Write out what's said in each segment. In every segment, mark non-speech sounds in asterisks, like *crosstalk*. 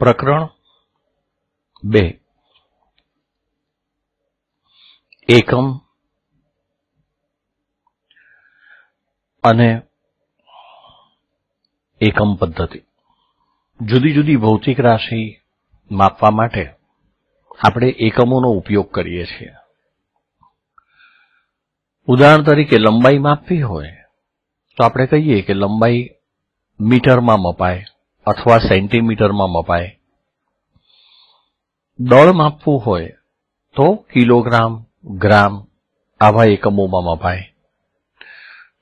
પ્રકરણ બે. એકમ અને એકમ પદ્ધતિ. જુદી જુદી ભૌતિક રાશિ માપવા માટે આપણે એકમોનો ઉપયોગ કરીએ છીએ. ઉદાહરણ તરીકે લંબાઈ માપવી હોય તો આપણે કહીએ કે લંબાઈ મીટરમાં મપાય. અથવા સેન્ટીમીટરમાં મપાય. દળ માપવું હોય તો કિલોગ્રામ, ગ્રામ આવા એકમોમાં મપાય.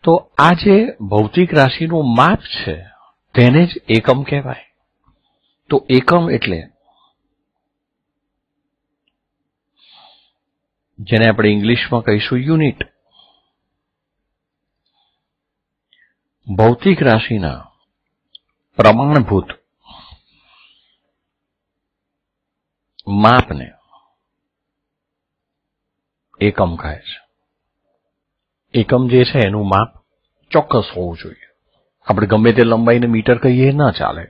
તો આ જે ભૌતિક રાશિનું માપ છે, તેને જ એકમ કહેવાય. તો એકમ એટલે જેને આપણે ઇંગ્લિશમાં કહીશું યુનિટ. ભૌતિક રાશિના પ્રમાણભૂત. માપને એકમ કહે છે. એકમ જે છે એનું માપ ચોક્કસ હોવું જોઈએ. આપણે ગમે તે લંબાઈને મીટર કહીએ, ના ચાલે.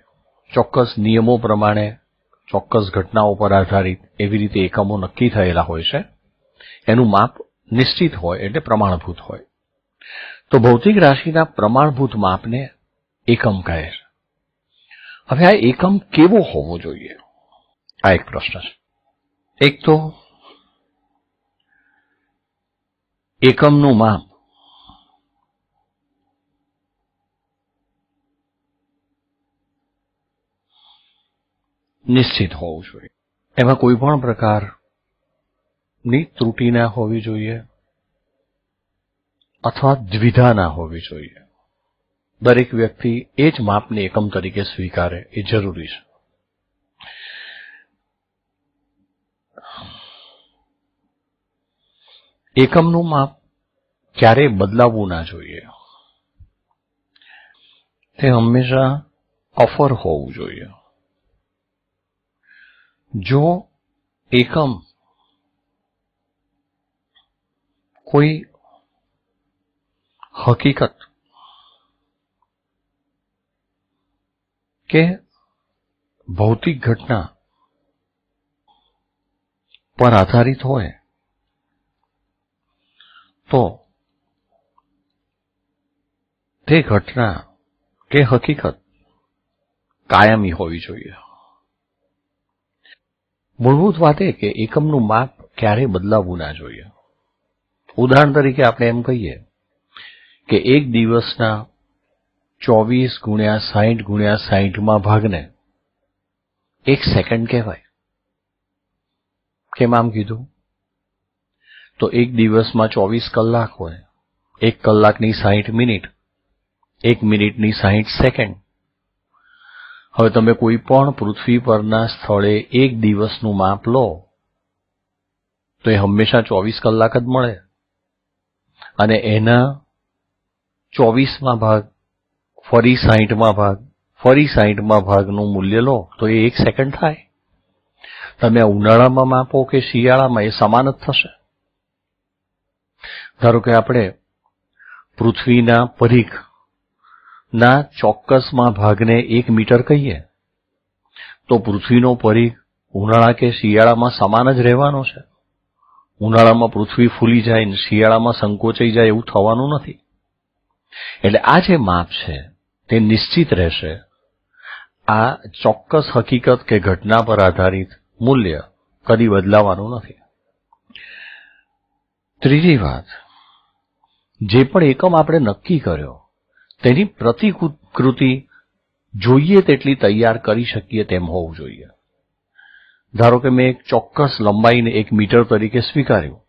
ચોક્કસ નિયમો પ્રમાણે, ચોક્કસ ઘટનાઓ પર આધારિત એવી રીતે એકમો નક્કી થયેલા હોય છે. એનું માપ નિશ્ચિત હોય એટલે પ્રમાણભૂત હોય. તો ભૌતિક રાશિના પ્રમાણભૂત માપને એકમ કહે છે. હવે આ એકમ કેવો હોવો જોઈએ? આ એક પ્રશ્ન છે. એક તો એકમનું માપ નિશ્ચિત હોવું જોઈએ. એમાં કોઈ પણ પ્રકારની ત્રુટિ ના હોવી જોઈએ અથવા દ્વિધા ના હોવી જોઈએ. દરેક વ્યક્તિ એ જ માપને એકમ તરીકે સ્વીકારે, એ જરૂરી છે. એકમનું માપ ક્યારેય બદલાવવું ના જોઈએ. તે હંમેશા ઓફર હોવું જોઈએ. જો એકમ કોઈ હકીકત કે ભૌતિક ઘટના પર આધારિત હોય, તો તે ઘટના કે હકીકત કાયમી હોવી જોઈએ. મૂળભૂત વાત એ કે એકમનું માપ ક્યારેય બદલાવવું ના જોઈએ. ઉદાહરણ તરીકે આપણે એમ કહીએ કે એક દિવસના ચોવીસ ગુણ્યા સાહીઠ ગુણ્યા સાહીઠમાં ભાગને એક સેકન્ડ કહેવાય. કેમ આમ કીધું? તો એક દિવસમાં ચોવીસ કલાક હોય. એક કલાકની સાહીઠ મિનિટ. એક મિનિટની સાહીઠ સેકન્ડ. હવે તમે કોઈ પણ પૃથ્વી પરના સ્થળે એક દિવસનું માપ લો, તો એ હંમેશા ચોવીસ કલાક જ મળે. અને એના ચોવીસમાં ભાગ ફરી સાહીઠમાં ભાગ, ફરી સાહીઠમાં ભાગનું મૂલ્ય લો, તો એ એક સેકન્ડ થાય. તમે ઉનાળામાં માપો કે શિયાળામાં, એ સમાન જ થશે. ધારો કે આપણે પૃથ્વીના પરીખ ના ચોક્કસમાં ભાગને એક મીટર કહીએ, તો પૃથ્વીનો પરીખ ઉનાળા કે શિયાળામાં સમાન જ રહેવાનો છે. ઉનાળામાં પૃથ્વી ફૂલી જાય ને શિયાળામાં સંકોચાઈ જાય એવું થવાનું નથી. એટલે આ જે માપ છે તે નિશ્ચિત રહેશે. આ ચોક્કસ હકીકત કે ઘટના પર આધારિત મૂલ્ય કદી બદલાવાનું નથી. ત્રીજી વાત. જે પણ એકમ આપણે નક્કી કર્યો, તેની પ્રતિકૃતિ જોઈએ તેટલી તૈયાર કરી શકીએ તેમ હોવું જોઈએ. ધારો કે મેં એક ચોક્કસ લંબાઈને એક મીટર તરીકે સ્વીકાર્યું,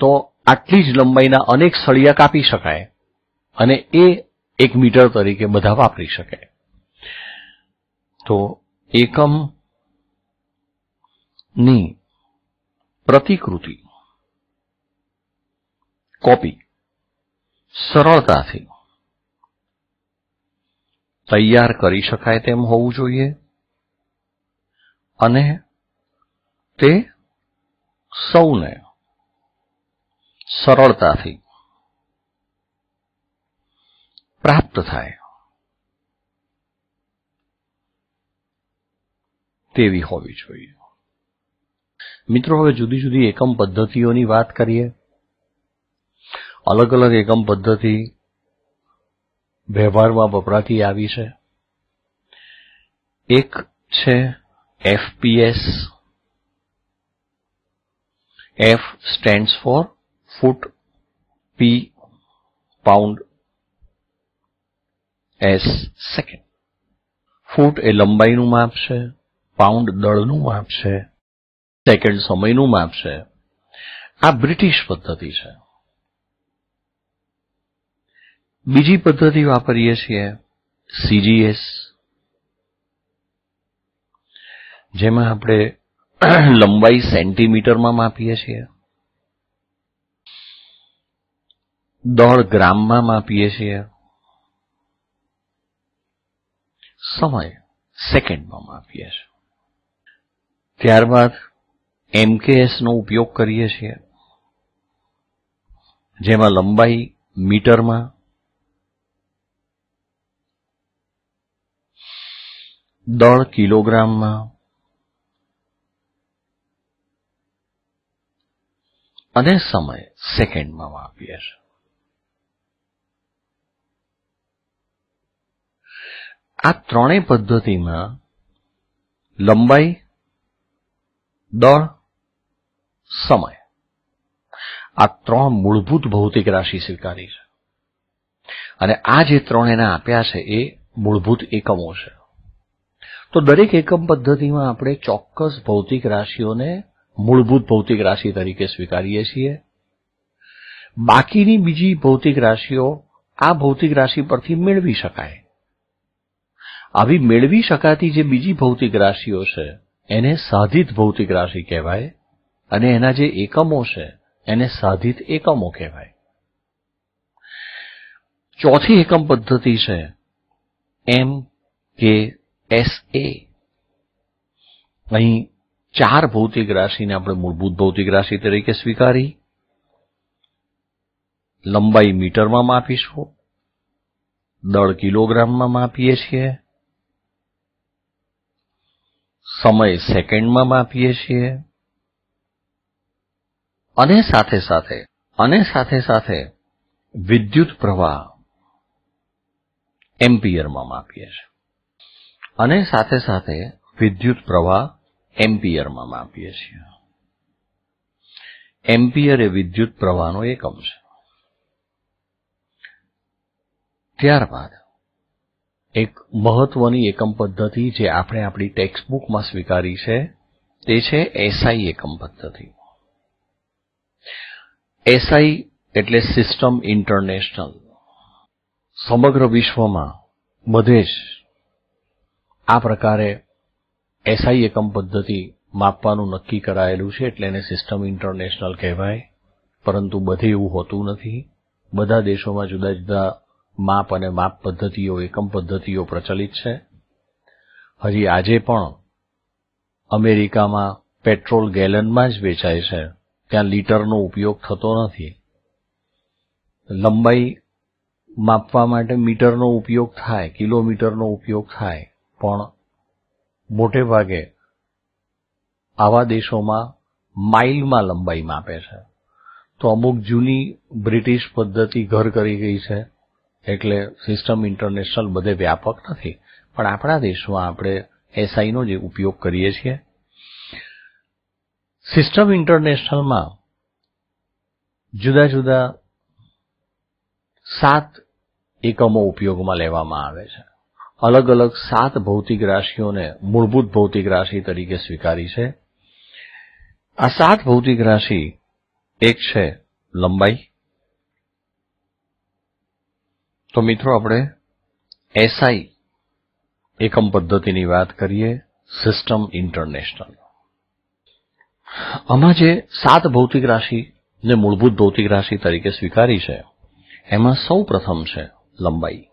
તો આટલી જ લંબાઈના અનેક સળિયા કાપી શકાય અને એ એક મીટર તરીકે બધા વાપરી શકે. તો એકમની પ્રતિકૃતિ, કોપી, સરળતાથી તૈયાર કરી શકાય તેમ હોવું જોઈએ અને તે સૌને સરળતાથી પ્રાપ્ત થાય. તેવી હોવી જોઈએ. મિત્રો, હવે જુદી જુદી એકમ પદ્ધતિઓની વાત કરીએ. અલગ અલગ એકમ પદ્ધતિ વ્યવહારમાં વપરાતી આવી છે. એક છે FPS F stands for foot P pound S second foot એ લંબાઈનું માપ છે, પાઉન્ડ દળનું માપ છે, સેકન્ડ સમયનું માપ છે. આ બ્રિટિશ પદ્ધતિ છે. બીજી પદ્ધતિ વાપરીએ છીએ સીજીએસ. જેમાં આપણે *clears throat* લંબાઈ સેન્ટીમીટરમાં માપીએ છીએ. દળ ગ્રામમાં માપીએ છીએ. સમય સેકન્ડમાં માપીએ છીએ ત્યારબાદ એમકેએસનો ઉપયોગ કરીએ છીએ. જેમાં લંબાઈ મીટરમાં દળ કિલોગ્રામમાં અને સમય સેકન્ડમાં માપીએ છીએ આ ત્રણેય પદ્ધતિમાં લંબાઈ, દળ, સમય. આ ત્રણ મૂળભૂત ભૌતિક રાશિ સ્વીકારી છે. અને આ જે ત્રણ એને આપ્યા છે એ મૂળભૂત એકમો છે. તો દરેક એકમ પદ્ધતિમાં આપણે ચોક્કસ ભૌતિક રાશિઓને મૂળભૂત ભૌતિક રાશિ તરીકે સ્વીકારીએ છીએ. બાકીની બીજી ભૌતિક રાશિઓ આ ભૌતિક રાશિ પરથી મેળવી શકાય. આવી મેળવી શકાતી જે બીજી ભૌતિક રાશિઓ છે, એને સાધિત ભૌતિક રાશિ કહેવાય અને એના જે એકમો છે, એને સાધિત એકમો કહેવાય. ચોથી એકમ પદ્ધતિ છે, એમ કે એસ એ. અહીં ચાર ભૌતિક રાશિને આપણે મૂળભૂત ભૌતિક રાશિ તરીકે સ્વીકારી. લંબાઈ મીટરમાં માપીશું. દળ કિલોગ્રામમાં માપીએ છીએ. સમય સેકન્ડમાં માપીએ છીએ. અને સાથે સાથે, અને સાથે સાથે વિદ્યુત પ્રવાહ એમ્પિયરમાં માપીએ છીએ. અને સાથે સાથે વિદ્યુત પ્રવાહ એમ્પિયરમાં માપીએ છીએ. એમ્પિયર એ વિદ્યુત પ્રવાહનો એકમ છે. ત્યારબાદ એક મહત્વની એકમ પદ્ધતિ જે આપણે આપણી ટેક્સ્ટબુકમાં સ્વીકારી છે, તે છે એસઆઈ એકમ પદ્ધતિ. એસઆઈ એટલે સિસ્ટમ ઇન્ટરનેશનલ સમગ્ર વિશ્વમાં બધે જ આ પ્રકારે એસઆઈ એકમ પદ્ધતિ માપવાનું નક્કી કરાયેલું છે એટલે એને સિસ્ટમ ઇન્ટરનેશનલ કહેવાય. પરંતુ બધે એવું હોતું નથી. બધા દેશોમાં જુદા જુદા માપ અને માપ પદ્ધતિઓ, એકમ પદ્ધતિઓ પ્રચલિત છે. હજી આજે પણ અમેરિકામાં પેટ્રોલ ગેલનમાં જ વેચાય છે. ત્યાં લીટરનો ઉપયોગ થતો નથી. લંબાઈ માપવા માટે મીટરનો ઉપયોગ થાય, કિલોમીટરનો ઉપયોગ થાય, પણ મોટે ભાગે આવા દેશોમાં માઇલમાં લંબાઈ માપે છે. તો અમુક જૂની બ્રિટિશ પદ્ધતિ ઘર કરી ગઈ છે. એટલે સિસ્ટમ ઇન્ટરનેશનલ બધે વ્યાપક નથી. પણ આપણા દેશમાં આપણે એસઆઈનો જે ઉપયોગ કરીએ છીએ. સિસ્ટમ ઇન્ટરનેશનલમાં જુદા જુદા સાત એકમો ઉપયોગમાં લેવામાં આવે છે. અલગ અલગ સાત ભૌતિક રાશિઓને મૂળભૂત ભૌતિક રાશિ તરીકે સ્વીકારી છે. આ સાત ભૌતિક રાશિ એક છે લંબાઈ તો મિત્રો આપણે એસઆઈ એકમ પદ્ધતિની વાત કરીએ સિસ્ટમ ઇન્ટરનેશનલ આમાં જે સાત ભૌતિક રાશિ જે મૂળભૂત ભૌતિક રાશિ તરીકે સ્વીકારી છે, એમાં સૌ પ્રથમ છે લંબાઈ.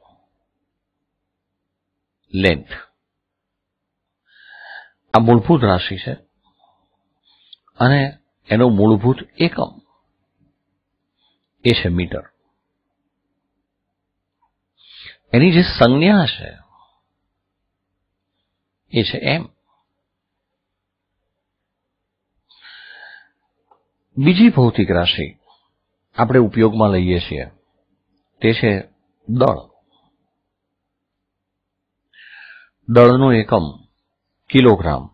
લેન્થ આ મૂળભૂત રાશિ છે અને એનો મૂળભૂત એકમ એ છે મીટર. એની જે સંજ્ઞા છે, એ છે એમ. બીજી ભૌતિક રાશિ આપણે ઉપયોગમાં લઈએ છીએ, તે છે દળ. દળનો એકમ કિલોગ્રામ.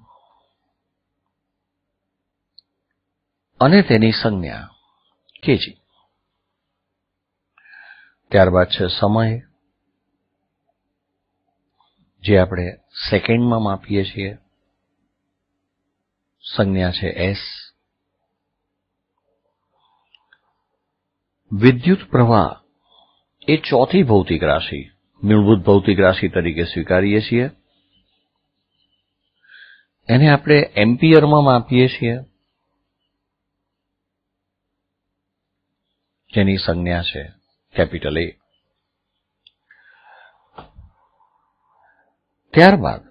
અને તેની સંજ્ઞા કેજી. ત્યારબાદ છે સમય. જે આપણે સેકન્ડમાં માપીએ છીએ, સંજ્ઞા છે એસ. વિદ્યુત પ્રવાહ એ ચોથી ભૌતિક રાશિ, મૂળભૂત ભૌતિક રાશિ તરીકે સ્વીકારીએ છીએ. એને આપણે એમ્પિયરમાં માપીએ છીએ. જેની સંજ્ઞા છે કેપિટલ એ ત્યારબાદ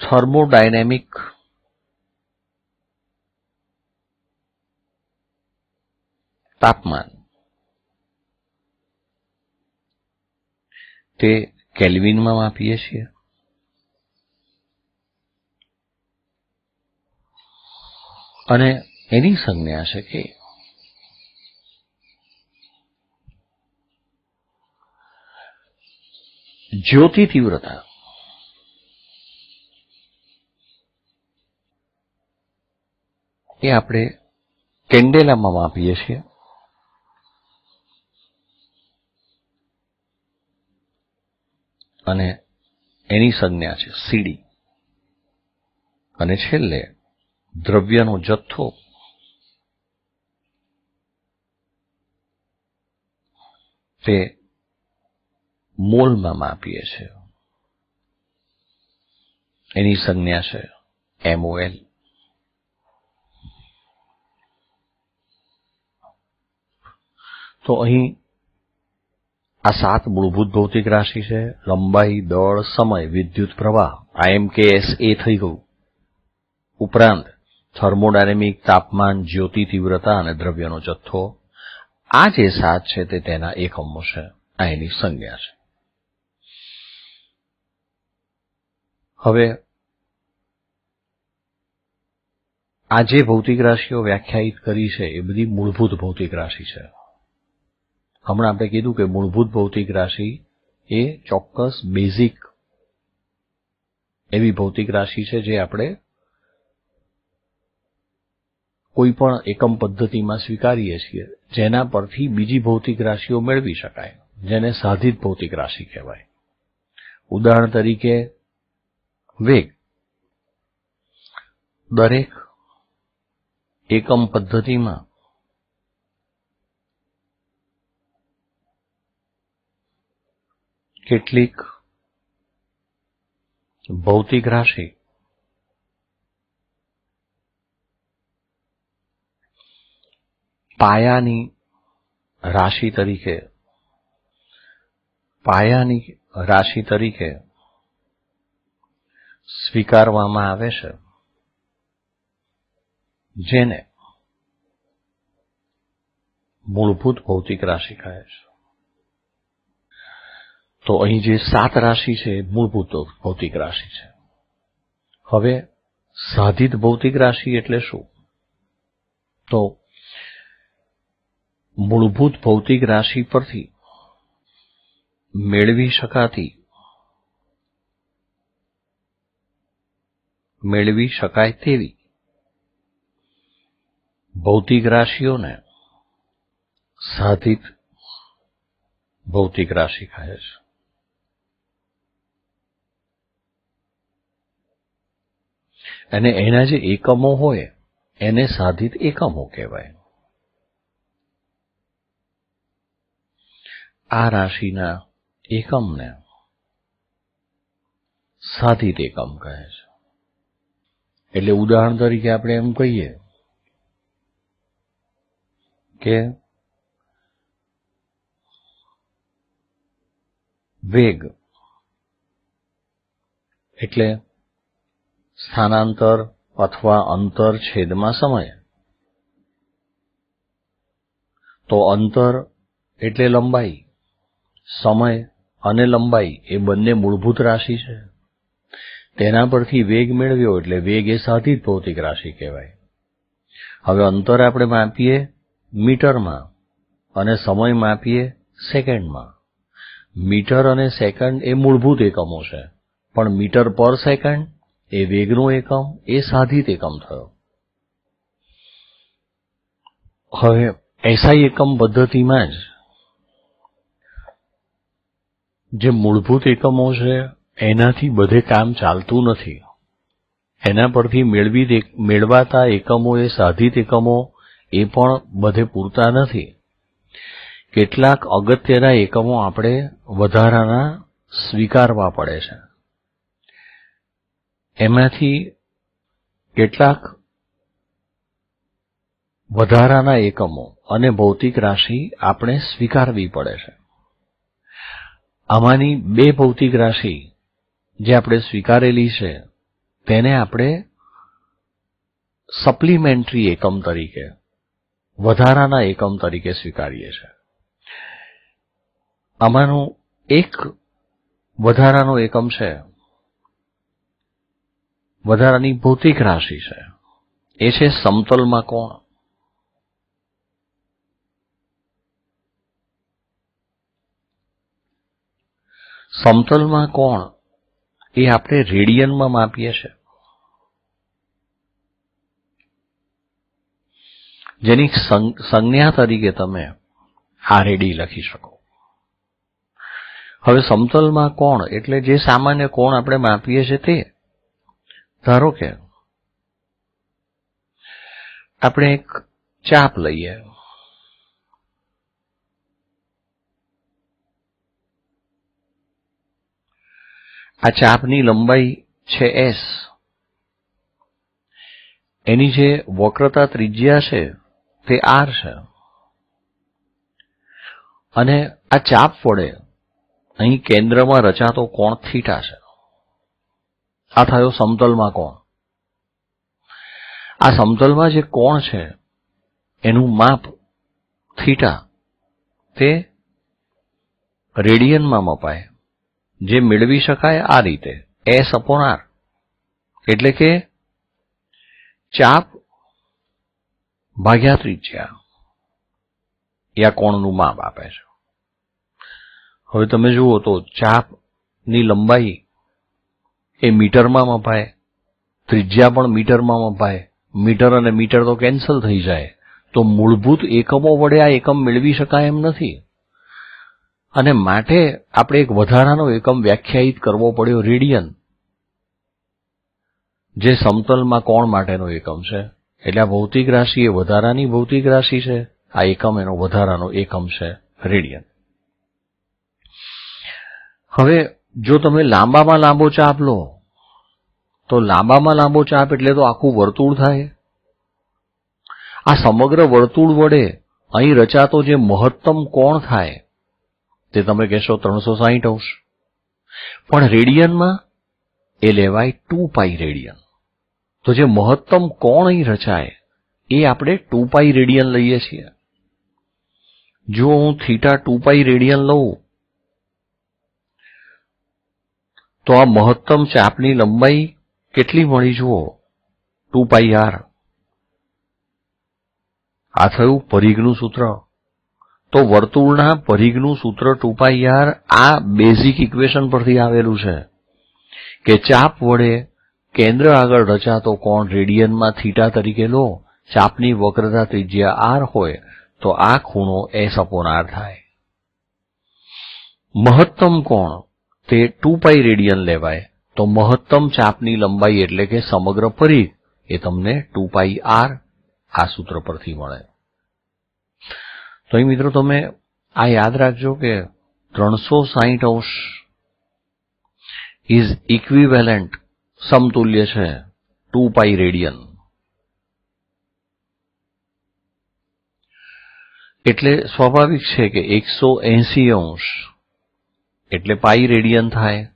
થર્મોડાયનેમિક તાપમાન તે કેલ્વિનમાં માપીએ છીએ. અને એની સંજ્ઞા છે કે જ્યોતિ તીવ્રતા. એ આપણે કેન્ડેલામાં માપીએ છીએ. અને એની સંજ્ઞા છે સીડી. અને છેલ્લે દ્રવ્યનો જથ્થો. તે મોલમાં માપીએ છીએ. એની સંજ્ઞા છે એમઓએલ તો અહીં આ સાત મૂળભૂત ભૌતિક રાશિ છે. લંબાઈ, દળ, સમય, વિદ્યુત પ્રવાહ આઈએમકેએસ એ થઈ ગયું. ઉપરાંત થર્મોડાયનેમિક તાપમાન, જ્યોતિ તીવ્રતા અને દ્રવ્યનો જથ્થો. આ જે સાત છે તે તેના એકમો છે. આ એની સંજ્ઞા છે. હવે આ જે ભૌતિક રાશિઓ વ્યાખ્યાયિત કરી છે, એ બધી મૂળભૂત ભૌતિક રાશિ છે. હમણાં આપણે કીધું કે મૂળભૂત ભૌતિક રાશિ એ ચોક્કસ બેઝિક એવી ભૌતિક રાશિ છે જે આપણે કોઈ પણ એકમ પદ્ધતિમાં સ્વીકારીએ છીએ, જેના પરથી બીજી ભૌતિક રાશિઓ મેળવી શકાય, જેને સાધિત ભૌતિક રાશિ કહેવાય. ઉદાહરણ તરીકે વેગ. દરેક એકમ પદ્ધતિમાં કેટલીક ભૌતિક રાશિ પાયાની રાશિ તરીકે પાયાની રાશિ તરીકે સ્વીકારવામાં આવે છે. જેને મૂળભૂત ભૌતિક રાશિ કહે છે. તો અહીં જે સાત રાશિ છે એ મૂળભૂત ભૌતિક રાશિ છે. હવે સાધિત ભૌતિક રાશિ એટલે શું? તો મૂળભૂત ભૌતિક રાશિ પરથી મેળવી શકાતી મેળવી શકાય તેવી. ભૌતિક રાશિઓને સાધિત ભૌતિક રાશિ કહે છે. અને એના જે એકમો હોય, એને સાધિત એકમો કહેવાય. આ રાશિના એકમને સાધિત એકમ કહે છે. એટલે ઉદાહરણ તરીકે આપણે એમ કહીએ કે વેગ એટલે સ્થાનાંતર અથવા અંતર છેદમાં સમય. તો અંતર એટલે લંબાઈ, સમય અને લંબાઈ એ બંને મૂળભૂત રાશિ છે. તેના પરથી વેગ મેળવ્યો એટલે વેગ એ સાધિત ભૌતિક રાશિ કહેવાય. હવે અંતર આપણે માપીએ મીટરમાં અને સમય માપીએ સેકન્ડમાં. મીટર અને સેકન્ડ એ મૂળભૂત એકમો છે, પણ મીટર પર સેકન્ડ એ વેગનો એકમ, એ સાધિત એકમ થયો. હવે એસઆઈ એકમ પદ્ધતિમાં જ જે મૂળભૂત એકમો છે એનાથી બધે કામ ચાલતું નથી. એના પરથી મેળવી મેળવાતા એકમો એ સાધિત એકમો એ પણ બધે પૂરતા નથી. કેટલાક અગત્યના એકમો આપણે વધારાના સ્વીકારવા પડે છે. એમાંથી કેટલાક વધારાના એકમો અને ભૌતિક રાશિ આપણે સ્વીકારવી પડે છે. આમાંની બે ભૌતિક રાશિ જે આપણે સ્વીકારેલી છે, તેને આપણે સપ્લિમેન્ટરી એકમ તરીકે, વધારાના એકમ તરીકે સ્વીકારીએ છીએ. આમાંનું એક વધારાનો એકમ છે, વધારાની ભૌતિક રાશિ છે. એ છે સમતલમાં કોણ? સમતલમાં કોણ? એ આપણે રેડિયનમાં માપીએ છીએ. જેની સંજ્ઞા તરીકે તમે આરએડી લખી શકો. હવે સમતલમાં કોણ? એટલે જે સામાન્ય કોણ આપણે માપીએ છીએ તે. ધારો કે આપણે એક ચાપ લઈએ. આ ચાપની લંબાઈ છે એસ એની જે વક્રતા ત્રિજ્યા છે, તે આર છે. અને આ ચાપ વડે અહીં કેન્દ્રમાં રચાતો કોણ થીટા છે? આ થયો સમતલમાં કોણ? આ સમતલમાં જે કોણ છે, એનું માપ થીટા, તે રેડિયનમાં મપાય. જે મેળવી શકાય આ રીતે. એસ અપોન આર એટલે કે ચાપ ભાગ્યા ત્રિજ્યા. આ કોણનું માપ આપે છે. હવે તમે જુઓ તો ચાપની લંબાઈ એ મીટરમાં મપાય, ત્રિજ્યા પણ મીટરમાં મપાય. મીટર અને મીટર તો કેન્સલ થઈ જાય. તો મૂળભૂત એકમો વડે આ એકમ મેળવી શકાય એમ નથી. અને માટે આપણે એક વધારાનો એકમ વ્યાખ્યાયિત કરવો પડ્યો રેડિયન, જે સમતલમાં કોણ માટેનો એકમ છે. એટલે આ ભૌતિક રાશિ એ વધારાની ભૌતિક રાશિ છે, આ એકમ એનો વધારાનો એકમ છે રેડિયન. હવે જો તમે લાંબામાં લાંબો ચાપ લો, તો લાંબામાં લાંબો ચાપ એટલે તો આખું વર્તુળ થાય. આ સમગ્ર વર્તુળ વડે અહીં રચાતો જે મહત્તમ કોણ થાય તે તમે કહેશો ત્રણસો સાહીઠ અંશ. પણ રેડિયનમાં એ લેવાય ટુ પાઈ રેડિયન. તો જે મહત્તમ કોણ અહીં રચાય, એ આપણે ટુ પાઈ રેડિયન લઈએ છીએ. જો હું થીટા ટુ પાઈ રેડિયન લઉં, તો આ મહત્તમ ચાપની લંબાઈ કેટલી મળી જુઓ? Two pi r. આ થયું પરિઘનું સૂત્ર. તો વર્તુળના પરિઘનું સૂત્ર ટુ પાઈ આર આ બેઝિક ઇક્વેશન પરથી આવેલું છે કે ચાપ વડે કેન્દ્ર આગળ રચાતો કોણ રેડિયનમાં થીટા તરીકે લો, ચાપની વક્રતા ત્રિજ્યા આર હોય તો આ ખૂણો એસ અપોન આર થાય. મહત્તમ કોણ તે ટુ પાઈ રેડિયન લેવાય, તો મહત્તમ ચાપની લંબાઈ એટલે કે સમગ્ર પરિઘ એ તમને ટુ પાઈ આર આ સૂત્ર પરથી મળે. તો એ મિત્રો તમે આ યાદ રાખજો કે ત્રણસો સાહીઠ અંશ ઇઝ ઇક્વિવેલન્ટ સમતુલ્ય છે ટુ પાઈ રેડિયન એટલે સ્વાભાવિક છે કે એકસો એસી અંશ એટલે પાઈ રેડિયન થાય.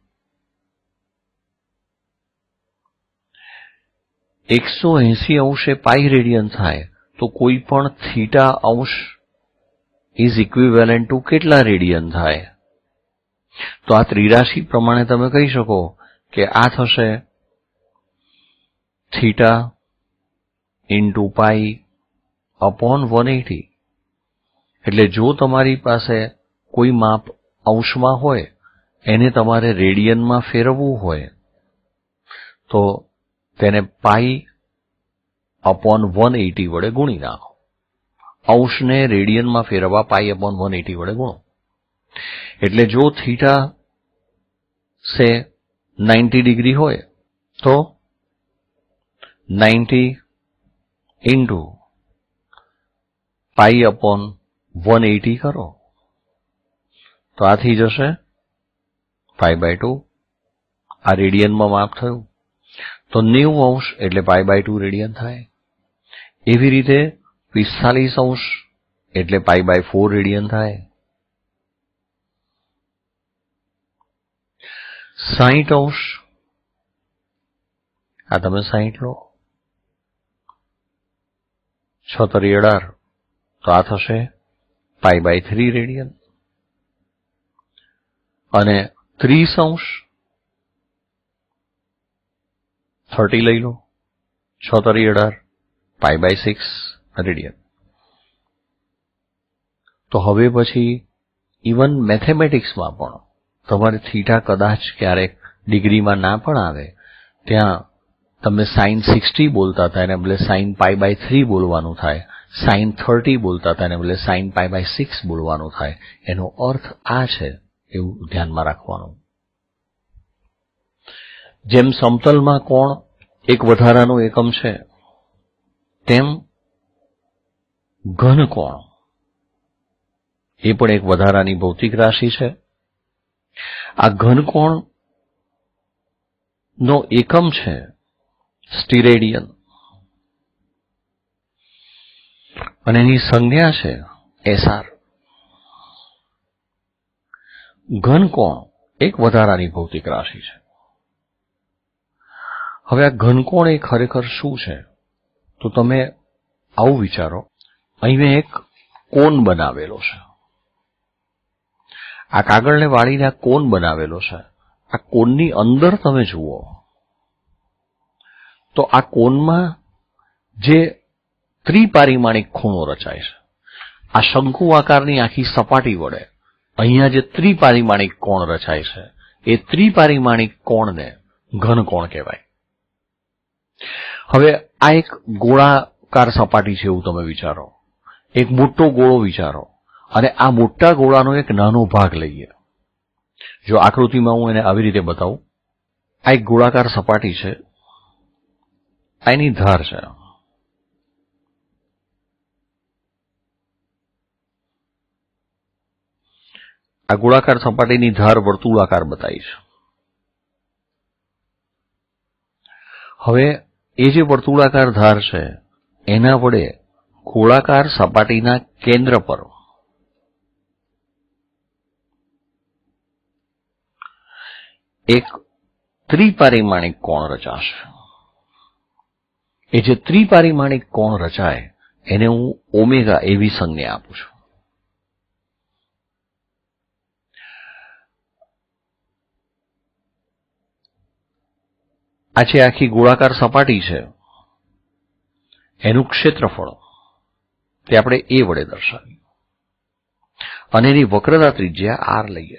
એકસો એસી અંશે પાઈ રેડિયન થાય તો કોઈ પણ થીટા અંશ કેટલા રેડિયન થાય? તો આ ત્રિરાશી પ્રમાણે તમે કહી શકો કે આ થશે theta into pi upon one eighty એટલે જો તમારી પાસે કોઈ માપ અંશમાં હોય, એને તમારે રેડિયનમાં ફેરવવું હોય, તો તેને પાઈ અપોન વન એટી વડે ગુણી નાખો. અંશને રેડિયનમાં ફેરવવા પાઈ અપોન વન એટી વડે ગુણો. એટલે જો થીટા સે નાઇન્ટી ડિગ્રી હોય, તો ninety into pi upon one eighty કરો. તો આ થઈ જશે પાઈ બાય ટુ આ રેડિયનમાં માપ થયું. તો નેવું અંશ એટલે પાઈ બાય ટુ રેડિયન થાય. એવી રીતે પિસ્તાલીસ અંશ, એટલે પાઈ બાય ફોર રેડિયન થાય. સાહીઠ અંશ. આ તમે સાહીઠ લો. છતરી અઢાર. તો આ થશે પાઈ બાય થ્રી રેડિયન અને ત્રીસ અંશ. થર્ટી લઈ લો. છતરી અઢાર પાઈ બાય સિક્સ રેડિયન. તો હવે પછી ઇવન મેથેમેટિક્સમાં પણ તમારે થીટા કદાચ ક્યારેક ડિગ્રીમાં ના પણ આવે, ત્યાં તમે સાઇન સિક્સટી બોલતા હતા, એને બદલે સાઇન પાઈ બાય થ્રી બોલવાનું થાય સાઇન થર્ટી બોલતા હતા, એને બદલે સાઇન પાઈ બાય સિક્સ બોલવાનું થાય. એનો અર્થ આ છે એવું ધ્યાનમાં રાખવાનું. જેમ સમતલમાં કોણ એક વધારાનું એકમ છે, તેમ ઘન કોણ? એ પણ એક વધારાની ભૌતિક રાશિ છે. આ ઘનકોણ નો એકમ છે, સ્ટીરેડિયન. અને એની સંજ્ઞા છે, એસઆર. ઘનકોણ એક વધારાની ભૌતિક રાશિ છે. હવે આ ઘનકોણ એ ખરેખર શું છે? તો તમે આવું વિચારો. અહીં મેં એક કોન બનાવેલો છે. આ કાગળને વાળીને આ કોન બનાવેલો છે. આ કોનની અંદર તમે જુઓ. તો આ કોનમાં જે ત્રિપારિમાણિક ખૂણો રચાય છે. આ શંકુ આકારની આખી સપાટી વડે અહીંયા જે ત્રિપારિમાણિક કોણ રચાય છે, એ ત્રિપારિમાણિક કોણને ઘન કોણ કહેવાય. હવે આ એક ગોળાકાર સપાટી છે એવું તમે વિચારો. એક મોટો ગોળો વિચારો. અને આ મોટા ગોળાનો એક નાનો ભાગ લઈએ. જો આકૃતિમાં હું એને આવી રીતે બતાવું. આ એક ગોળાકાર સપાટી છે. આ એની ધાર છે. આ ગોળાકાર સપાટીની ધાર વર્તુળાકાર બતાવી છે. હવે એ જે વર્તુળાકાર ધાર છે, એના વડે ગોળાકાર સપાટીના કેન્દ્ર પર. એક ત્રિપારિમાણિક કોણ રચાશે. એ જે ત્રિપારિમાણિક કોણ રચાય, એને હું ઓમેગા એવી સંજ્ઞા આપું છું. આ જે આખી ગોળાકાર સપાટી છે, એનું ક્ષેત્રફળ. તે આપણે એ વડે દર્શાવ્યું. અને એની વક્રતા ત્રિજ્યા આર લઈએ.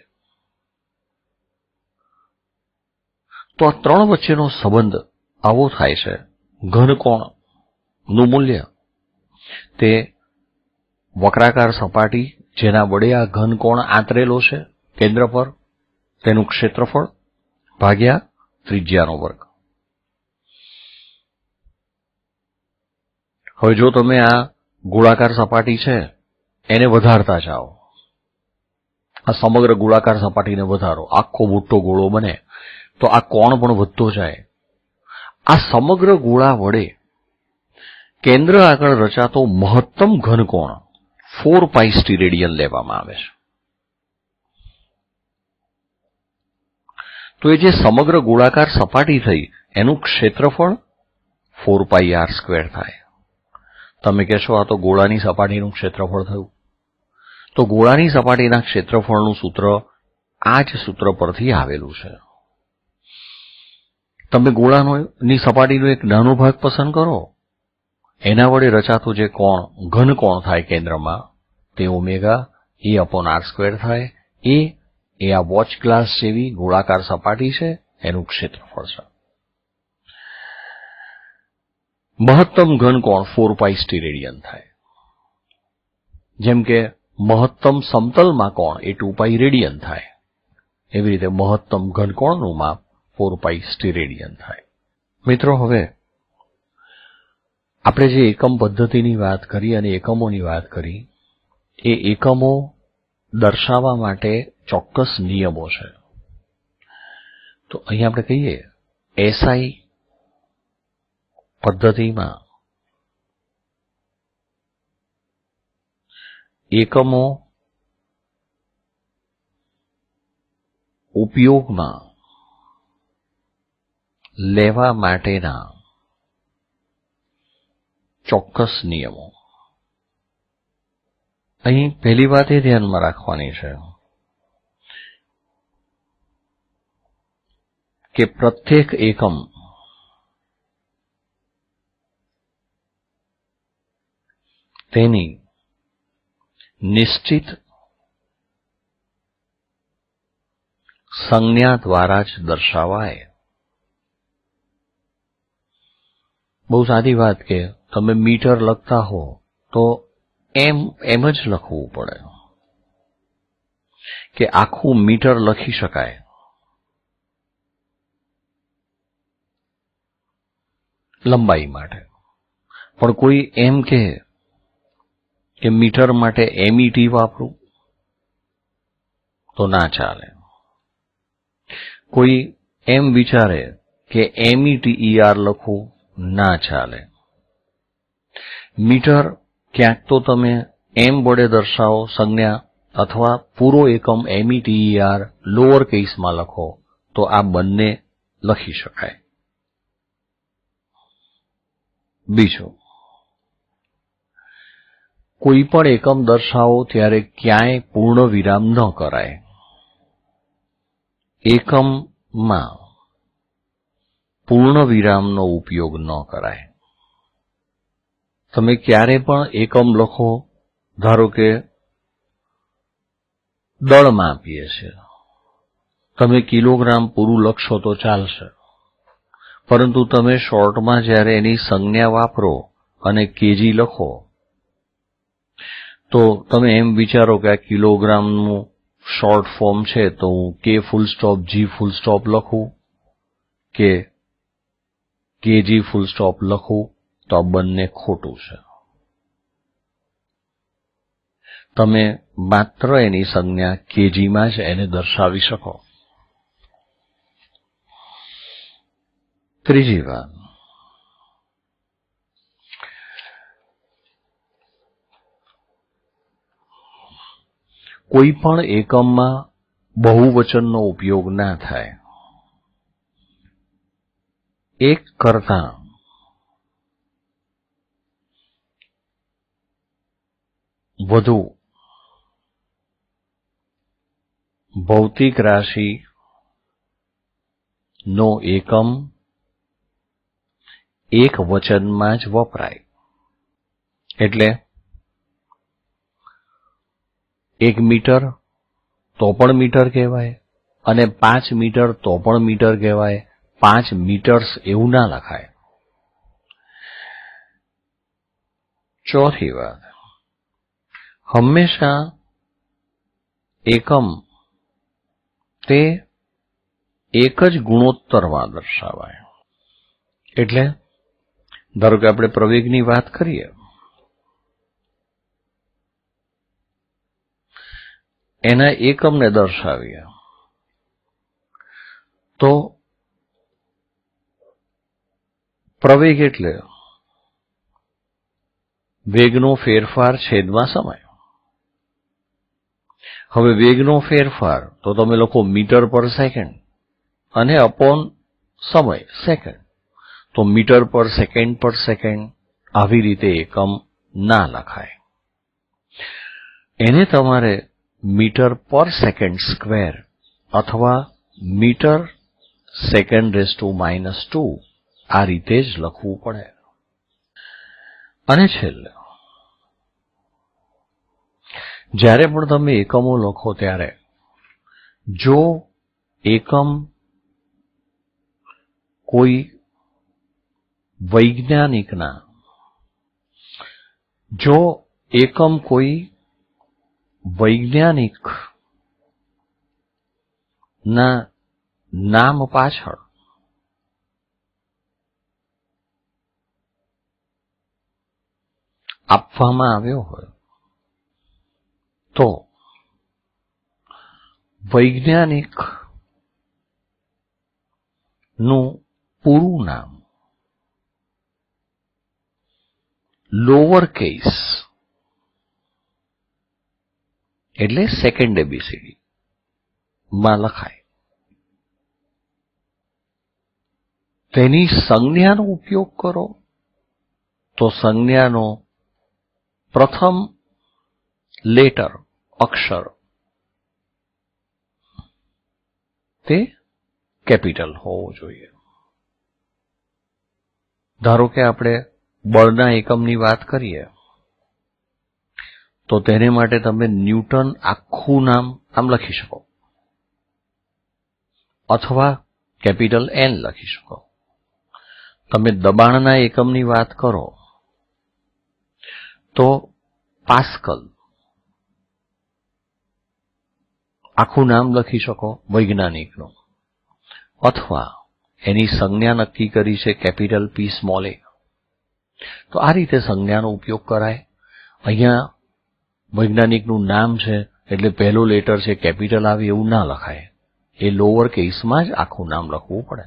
તો આ ત્રણ વચ્ચેનો સંબંધ આવો થાય છે. ઘનકોણનું મૂલ્ય. તે વક્રાકાર સપાટી જેના વડે આ ઘનકોણ આંતરેલો છે, કેન્દ્ર પર. તેનું ક્ષેત્રફળ ભાગ્યા ત્રિજ્યાનો વર્ગ. હવે જો તમે આ ગોળાકાર સપાટી છે, એને વધારતા જાઓ. આ સમગ્ર ગોળાકાર સપાટીને વધારો. આખો મોટો ગોળો બને. તો આ કોણ પણ વધતો જાય. આ સમગ્ર ગોળા વડે કેન્દ્ર આગળ રચાતો મહત્તમ ઘન કોણ ફોર પાઈ સ્ટીરેડિયન લેવામાં આવે છે. તો એ જે સમગ્ર ગોળાકાર સપાટી થઈ, એનું ક્ષેત્રફળ ફોર પાઈ આર સ્ક્વેર થાય. તમે કહેશો, આ તો ગોળાની સપાટીનું ક્ષેત્રફળ થયું. તો ગોળાની સપાટીના ક્ષેત્રફળનું સૂત્ર આ જ સૂત્ર પરથી આવેલું છે. તમે ગોળાનો સપાટીનો એક નાનો ભાગ પસંદ કરો. એના વડે રચાતું જે કોણ, ઘન કોણ થાય કેન્દ્રમાં, તે ઓમેગા, એ અપોન આર સ્ક્વેર થાય, એ એ આ વોચ ગ્લાસ જેવી ગોળાકાર સપાટી છે, એનું ક્ષેત્રફળ છે. મહત્તમ ઘન કોણ? ફોર પાઈ સ્ટીરેડિયન થાય. જેમ કે મહત્તમ સમતલમાં કોણ? એ ટુ પાઈ રેડિયન થાય. એવી રીતે મહત્તમ ઘનકોણનું માપ ફોર પાઈ સ્ટીરેડિયન થાય. મિત્રો, હવે આપણે જે એકમ પદ્ધતિની વાત કરી અને એકમોની વાત કરી, એ એકમો દર્શાવવા માટે ચોક્કસ નિયમો છે. તો અહીં આપણે કહીએ એસઆઈ પદ્ધતિમાં. એકમો ઉપયોગમાં લેવા માટેના ચોક્કસ નિયમો. અહીં પહેલી વાત એ ધ્યાનમાં રાખવાની છે કે પ્રત્યેક એકમ તેની નિશ્ચિત સંજ્ઞા દ્વારા જ દર્શાવાય. બહુ સાદી વાત કે તમે મીટર લખતા હો તો એમ એમ જ લખવું પડે. કે આખું મીટર લખી શકાય. લંબાઈ માટે. પણ કોઈ એમ કે કે મીટર માટે એમઈટી વાપરું? તો ના ચાલે. કોઈ એમ વિચારે કે એમઈટીઈઆર લખવું ના ચાલે. મીટર ક્યાંક તો તમે એમ વડે દર્શાવો સંજ્ઞા અથવા પૂરો એકમ એમઈટીઈઆર લોઅર કેસમાં લખો, તો આ બંને લખી શકાય. બીજું કોઈ પણ એકમ દર્શાવો ત્યારે ક્યાંય પૂર્ણ વિરામ ન કરાય. એકમમાં પૂર્ણ વિરામનો ઉપયોગ ન કરાય. તમે ક્યારે પણ એકમ લખો, ધારો કે દળ માપીએ છીએ. તમે કિલોગ્રામ પૂરું લખશો તો ચાલશે. પરંતુ તમે શોર્ટમાં જ્યારે એની સંજ્ઞા વાપરો અને કેજી લખો તો તમે એમ વિચારો કે આ કિલોગ્રામનું શોર્ટ ફોર્મ છે, તો હું કે ફૂલ સ્ટોપ જી ફૂલ સ્ટોપ લખું? કે કેજી ફૂલ સ્ટોપ લખું? તો આ બંને ખોટું છે. તમે માત્ર એની સંજ્ઞા કેજીમાં જ એને દર્શાવી શકો. ત્રીજી વાત. કોઈ પણ એકમમાં બહુવચનનો ઉપયોગ ના થાય. એક કરતા વધુ ભૌતિક રાશિ નો એકમ એક વચનમાં જ વપરાય. એટલે એક મીટર તો પણ મીટર કહેવાય અને પાંચ મીટર તો પણ મીટર કહેવાય. પાંચ મીટર્સ એવું ના લખાય. ચોથી વાત. હંમેશા એકમ તે એક જ ગુણોત્તરમાં દર્શાવાય. એટલે ધારો કે આપણે પ્રવેગની વાત કરીએ. એના એકમને દર્શાવ્યા. તો પ્રવેગ એટલે વેગનો ફેરફાર છેદમાં સમય. હવે વેગનો ફેરફાર, તો તમે લખો મીટર પર સેકન્ડ અને અપોન સમય, સેકન્ડ. તો મીટર પર સેકન્ડ પર સેકન્ડ આવી રીતે એકમ ના લખાય. એને તમારે મીટર પર સેકન્ડ સ્ક્વેર અથવા metre second raise to minus two આ રીતે જ લખવું પડે. અને છેલ્લે, જ્યારે પણ તમે એકમો લખો ત્યારે જો એકમ કોઈ વૈજ્ઞાનિકના, જો એકમ કોઈ વૈજ્ઞાનિક ના નામ પાછળ આપવામાં આવ્યો હોય તો વૈજ્ઞાનિકનું પૂરું નામ લોઅર કેસ એટલે second A B C D માં લખાય. તેની સંજ્ઞાનો ઉપયોગ કરો. તો સંજ્ઞાનો પ્રથમ લેટર, અક્ષર, તે કેપિટલ હોવો જોઈએ. ધારો કે આપણે બળના એકમની વાત કરીએ. તો તેને માટે તમે ન્યૂટન આખું નામ આમ લખી શકો. અથવા કેપિટલ એન લખી શકો. તમે દબાણના એકમની વાત કરો. તો પાસ્કલ. આખું નામ લખી શકો વૈજ્ઞાનિકનું. અથવા એની સંજ્ઞા નક્કી કરી છે કેપિટલ પી સ્મોલ એ તો આ રીતે સંજ્ઞાનો ઉપયોગ કરાય. અહીંયા વૈજ્ઞાનિકનું નામ છે, એટલે પહેલો લેટર છે કેપિટલ આવે એવું ના લખાય. એ લોઅર કેસમાં જ આખું નામ લખવું પડે.